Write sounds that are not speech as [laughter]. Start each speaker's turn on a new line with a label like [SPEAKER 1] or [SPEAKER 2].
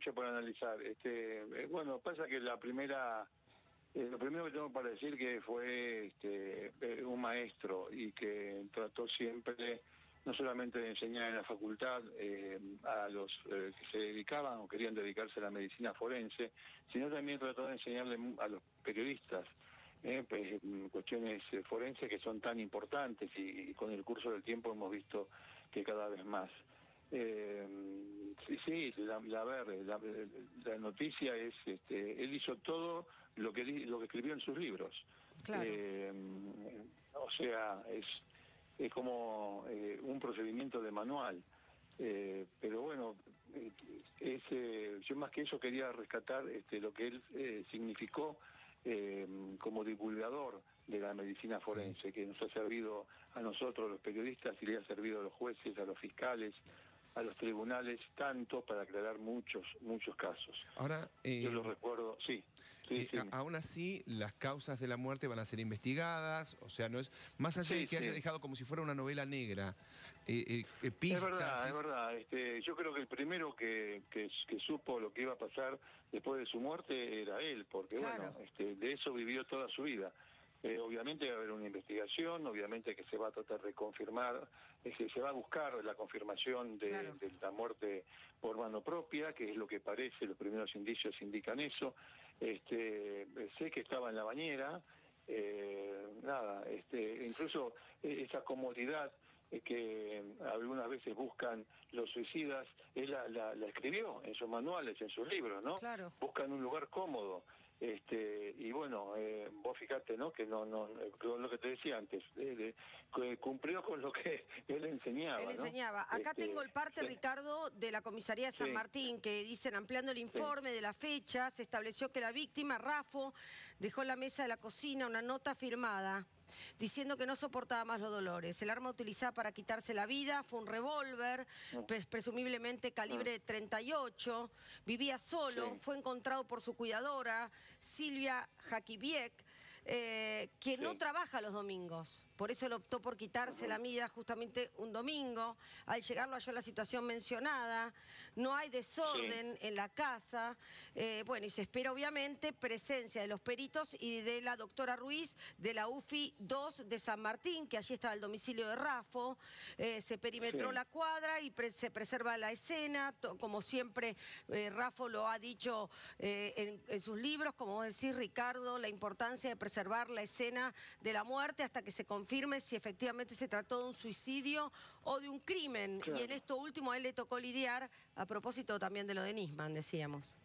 [SPEAKER 1] mucho por analizar. Este, eh, bueno, pasa que la primera, eh, lo primero que tengo para decir que fue este, eh, un maestro y que trató siempre no solamente de enseñar en la facultad a los que se dedicaban o querían dedicarse a la medicina forense, sino también trató de enseñarle a los periodistas pues, cuestiones forenses que son tan importantes y, con el curso del tiempo hemos visto que cada vez más. Sí, la, la, la, noticia es, este, él hizo todo lo que, lo que escribió en sus libros. Eh, o sea, es, es como eh, un procedimiento de manual. pero bueno, es, yo más que eso quería rescatar este, lo que él significó como divulgador de la medicina forense, que nos ha servido a nosotros los periodistas y le ha servido a los jueces, a los fiscales, a los tribunales tanto para aclarar muchos, muchos casos.
[SPEAKER 2] Ahora,
[SPEAKER 1] yo lo recuerdo, sí.
[SPEAKER 2] sí, eh, Aún así, las causas de la muerte van a ser investigadas, o sea, no es más allá de que haya dejado como si fuera una novela negra.
[SPEAKER 1] Eh, eh, es verdad, es, verdad. Este, yo creo que el primero que, que, supo lo que iba a pasar después de su muerte era él, porque bueno, este, de eso vivió toda su vida. Eh, obviamente va a haber una investigación, obviamente que se va a tratar de confirmar, se va a buscar la confirmación de, la muerte por mano propia, que es lo que parece, los primeros indicios indican eso. Este, sé que estaba en la bañera, eh, nada, este, incluso eh, esa comodidad que algunas veces buscan los suicidas, él la, escribió en sus manuales, en sus libros, ¿no? Buscan un lugar cómodo. Fijate, ¿no? Que no, no, lo que te decía antes, cumplió con lo que [laughs] él enseñaba.
[SPEAKER 3] Él enseñaba. Acá este, tengo el parte, Ricardo, de la comisaría de San Martín, que dicen, ampliando el informe de la fecha, se estableció que la víctima, Rafo, dejó en la mesa de la cocina una nota firmada diciendo que no soportaba más los dolores. El arma utilizada para quitarse la vida fue un revólver, ah. presumiblemente calibre 38, ah. vivía solo, fue encontrado por su cuidadora, Silvia Jaquibiek, eh, que no trabaja los domingos. Por eso él optó por quitarse la vida justamente un domingo. Al llegarlo halló la situación mencionada. No hay desorden en la casa. Eh, bueno, y se espera obviamente presencia de los peritos y de la doctora Ruiz de la UFI 2 de San Martín, que allí estaba el domicilio de Rafo. Eh, se perimetró la cuadra y se preserva la escena. Como siempre, Rafo lo ha dicho en, en, sus libros, como vos decís, Ricardo, la importancia de preservar observar la escena de la muerte hasta que se confirme si efectivamente se trató de un suicidio o de un crimen. Y en esto último a él le tocó lidiar a propósito también de lo de Nisman, decíamos.